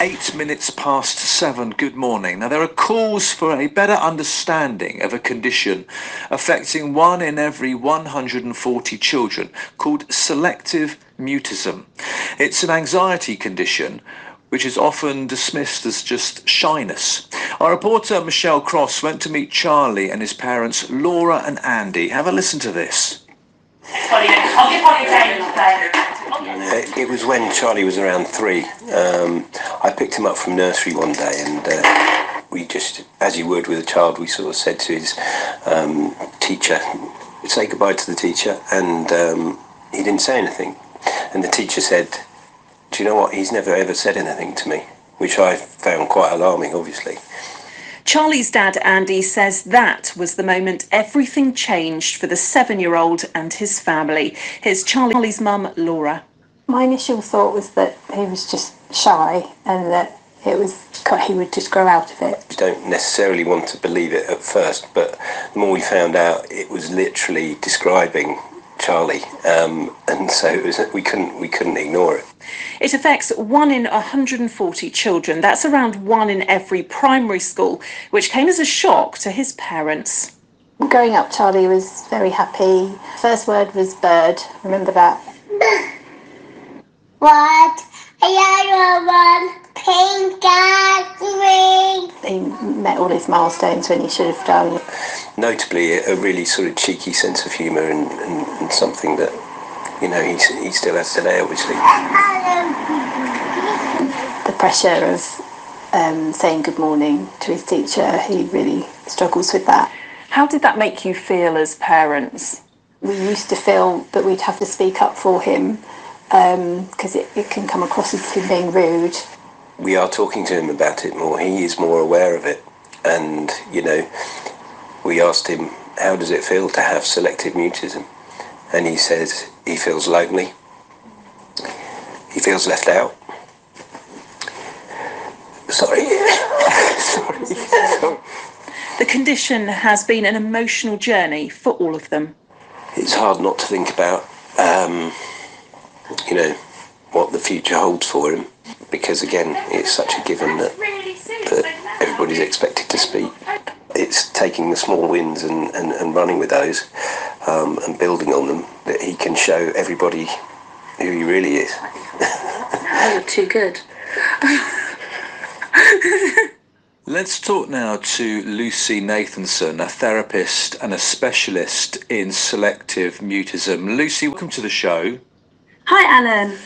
eight minutes past seven. Good morning. Now, there are calls for a better understanding of a condition affecting one in every 140 children called selective mutism. It's an anxiety condition which is often dismissed as just shyness. Our reporter Michelle Cross went to meet Charlie and his parents Laura and Andy. Have a listen to this. It was when Charlie was around three. Um, I picked him up from nursery one day, and uh, we just, as you would with a child, we sort of said to his um, teacher, "Say goodbye to the teacher," and um, he didn't say anything. And the teacher said, "Do you know what? He's never ever said anything to me," which I found quite alarming, obviously. Charlie's dad, Andy, says that was the moment everything changed for the seven year old and his family. Here's Charlie's mum, Laura. My initial thought was that he was just shy and that it was he would just grow out of it. You don't necessarily want to believe it at first, but the more we found out, it was literally describing Charlie, um, and so it was, we couldn't we couldn't ignore it. It affects one in 140 children. That's around one in every primary school, which came as a shock to his parents. Growing up, Charlie was very happy. First word was bird. Remember that? What? A yellow pink and green. He met all his milestones when he should have done. Notably, a really sort of cheeky sense of humour and, and, and something that you know, he's, he still has today, obviously. The pressure of um, saying good morning to his teacher, he really struggles with that. How did that make you feel as parents? We used to feel that we'd have to speak up for him because um, it, it can come across as him being rude. We are talking to him about it more. He is more aware of it. And, you know, we asked him, how does it feel to have selective mutism? And he says he feels lonely. He feels left out. Sorry. Sorry. The condition has been an emotional journey for all of them. It's hard not to think about, um, you know, what the future holds for him because, again, it's such a given that, that everybody's expected to speak. It's taking the small wins and, and, and running with those um, and building on them that he can show everybody who he really is. oh, you're too good. Let's talk now to Lucy Nathanson, a therapist and a specialist in selective mutism. Lucy, welcome to the show. Hi, Alan.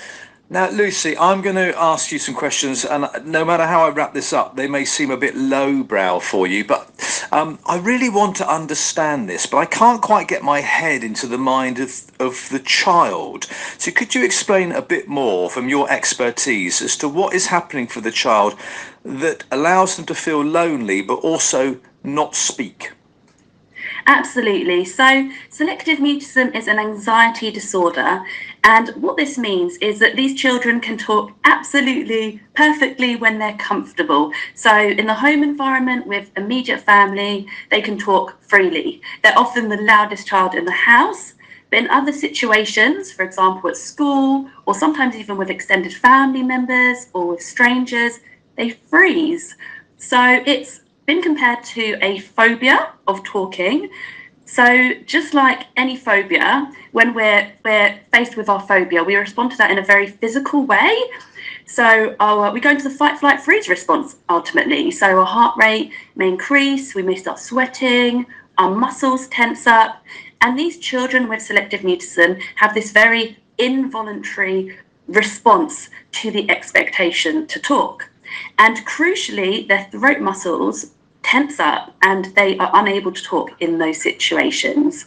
Now, Lucy, I'm going to ask you some questions, and no matter how I wrap this up, they may seem a bit lowbrow for you, but um, I really want to understand this, but I can't quite get my head into the mind of, of the child. So, could you explain a bit more from your expertise as to what is happening for the child that allows them to feel lonely but also not speak? Absolutely. So, selective mutism is an anxiety disorder. And what this means is that these children can talk absolutely perfectly when they're comfortable. So, in the home environment with immediate family, they can talk freely. They're often the loudest child in the house. But in other situations, for example, at school, or sometimes even with extended family members or with strangers, they freeze. So, it's been compared to a phobia of talking. So just like any phobia, when we're we're faced with our phobia, we respond to that in a very physical way. So our, we go into the fight, flight, freeze response ultimately. So our heart rate may increase, we may start sweating, our muscles tense up, and these children with selective mutism have this very involuntary response to the expectation to talk. And crucially, their throat muscles tense up and they are unable to talk in those situations.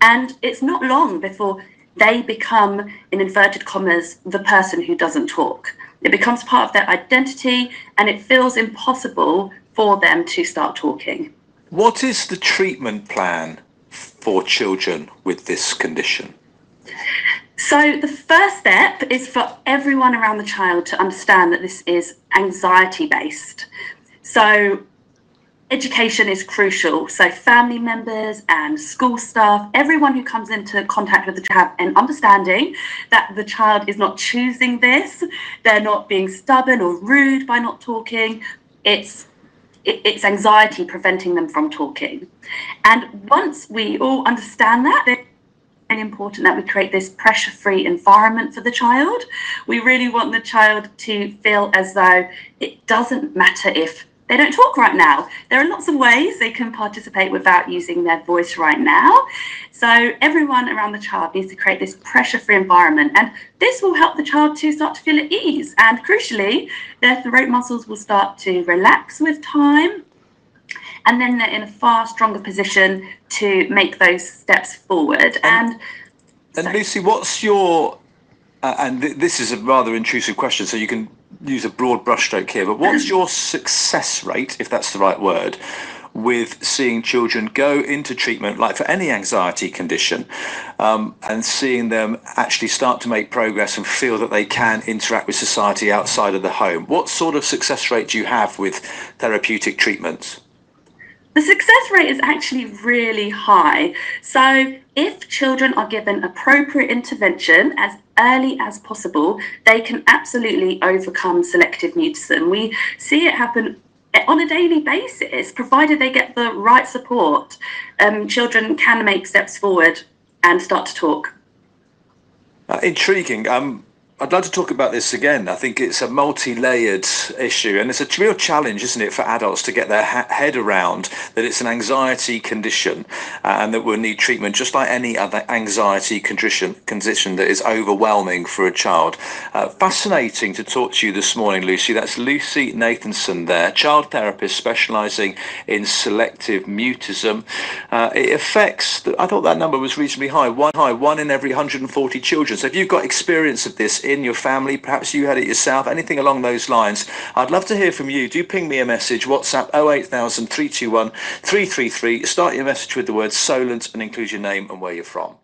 And it's not long before they become, in inverted commas, the person who doesn't talk. It becomes part of their identity and it feels impossible for them to start talking. What is the treatment plan for children with this condition? So, the first step is for everyone around the child to understand that this is anxiety based. So, education is crucial. So family members and school staff, everyone who comes into contact with the child and understanding that the child is not choosing this, they're not being stubborn or rude by not talking. It's it's anxiety preventing them from talking. And once we all understand that, really important that we create this pressure free environment for the child. We really want the child to feel as though it doesn't matter if they don't talk right now. There are lots of ways they can participate without using their voice right now. So everyone around the child needs to create this pressure-free environment, and this will help the child to start to feel at ease. And crucially, their throat muscles will start to relax with time, and then they're in a far stronger position to make those steps forward. And and, and Lucy, what's your uh, and th- this is a rather intrusive question, so you can use a broad brushstroke here, but what's your success rate, if that's the right word, with seeing children go into treatment, like for any anxiety condition, um, and seeing them actually start to make progress and feel that they can interact with society outside of the home? What sort of success rate do you have with therapeutic treatments? The success rate is actually really high. So, if children are given appropriate intervention as early as possible, they can absolutely overcome selective mutism. We see it happen on a daily basis, provided they get the right support. Um, children can make steps forward and start to talk. Uh, intriguing. Um, I'd like to talk about this again. I think it's a multi-layered issue, and it's a real challenge, isn't it, for adults to get their ha- head around that it's an anxiety condition uh, and that we'll need treatment, just like any other anxiety condition, condition that is overwhelming for a child. Uh, fascinating to talk to you this morning, Lucy. That's Lucy Nathanson there, child therapist specialising in selective mutism. Uh, it affects. I thought that number was reasonably high. One high, one in every 140 children. So if you've got experience of this in your family. Perhaps you had it yourself. Anything along those lines. I'd love to hear from you. Do ping me a message. WhatsApp 08000 321 333. Start your message with the word Solent and include your name and where you're from.